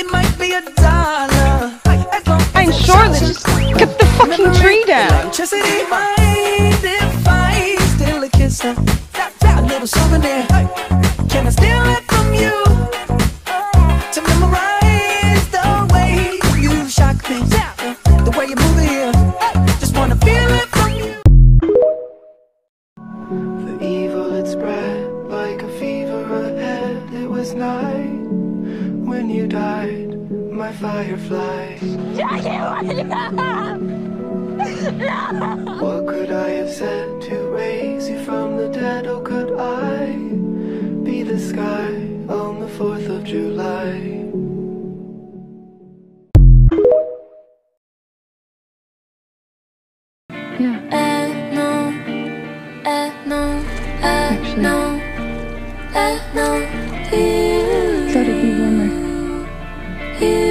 It might be a dollar. As long as And it's Charlotte, shine. just cut the fucking tree down. Electricity mind if I steal a kiss, a, a little souvenir. Can I steal it from you to memorize the way you shock me, the way you move it here? Just wanna feel it from you. The evil had spread like a fever ahead. It was night when you died, my firefly. What could I have said to raise you from the dead? Oh, could I be the sky on the 4th of July? Eh non, eh non, eh Actually, non, eh non. You.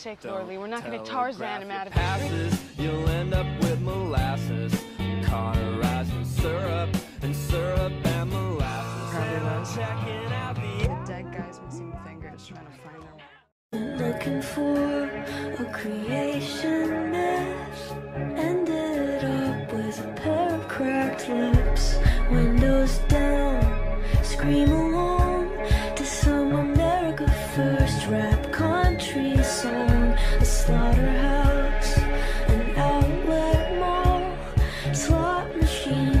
sake, we're not going to Tarzan him out of passes, You'll end up with molasses, cauterized in syrup, and syrup and molasses. Probably. Checking out the dead guys missing fingers trying to find. Looking for a creation ended up with a pair of cracked lips, windows down, screaming. 是。